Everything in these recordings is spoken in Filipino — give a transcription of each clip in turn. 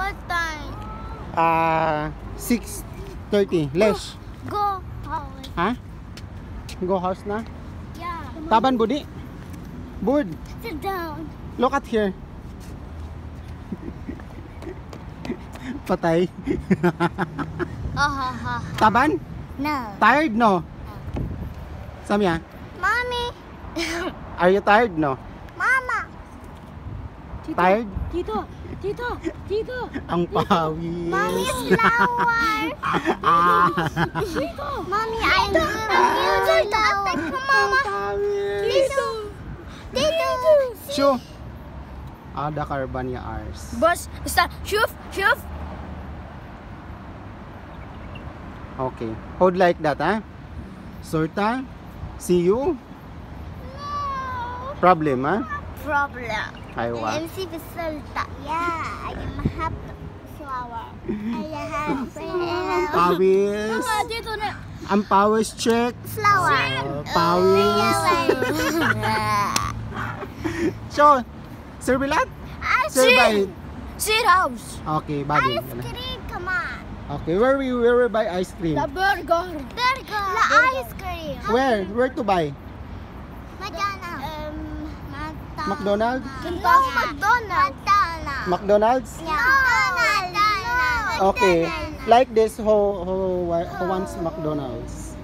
What time? Ah, 6.30. Lesh. Go home. Ha? Go house na? Yeah. Taban, budi. Bud, Sit down. look at here. Patay. Oh, ha, ha. Taban? No. Tired, no? Samya, Mommy. are you tired, no? Mama. Tired? Tito, tito, tito. Ang pawis. Mommy flower. Ah, Mommy, I'm good. Flower. Mama. pawis. Tito. Tito. Shoo. Ada karban ya ars. Boss, basta, shuf, shuf. Okay. Hold like that, ha? Sorta. See you. No. Problem, ha? Problem. Aywa. MC Basalta. Yeah, I am happy flower. I have Pawis. Mga tito na. Ang pawis check. flower. Oh, pawis. So, Sir Bilat? Sir Bay. Seed house. Okay, bagay. Ice cream, come on. Okay, where we where we buy ice cream? The burger. Burger. The ice cream. Where? Where to buy? McDonald's. McDonald's? No, McDonald's. McDonald's. Okay. Like this, who, who, who wants McDonald's?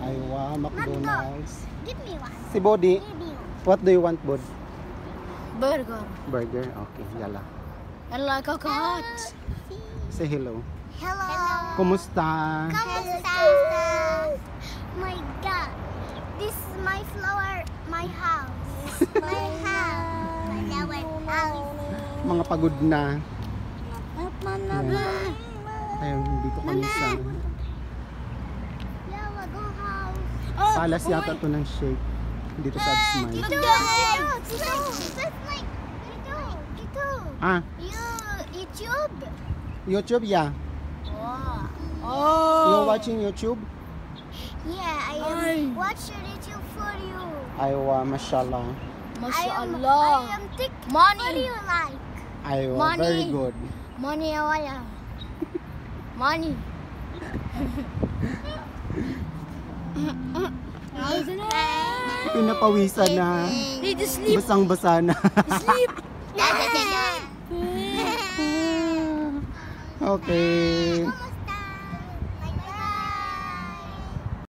Aywa, McDonald's. Give me one. Si one. what do you want, Bod? Burger. Burger? Okay, yala. And like a cat. Say hello. Hello. Kumusta? Kamusta? My God. This is my flower, my house. My Mga pagod na. Ayun, dito kami sa palas yata to ng shake. Dito sa Adsmile. Dito, dito. Ah, YouTube. YouTube, yeah. Wow. Oh. You're watching YouTube? Yeah, I am Ay. watch your YouTube for you. Aywa, mashallah. I am, I Mashallah. am thick. Money. What do you like? Aywa, Money. very good. Money wala. Money. Pinapawisan na. Need to sleep. Basang-basa na. Sleep. okay.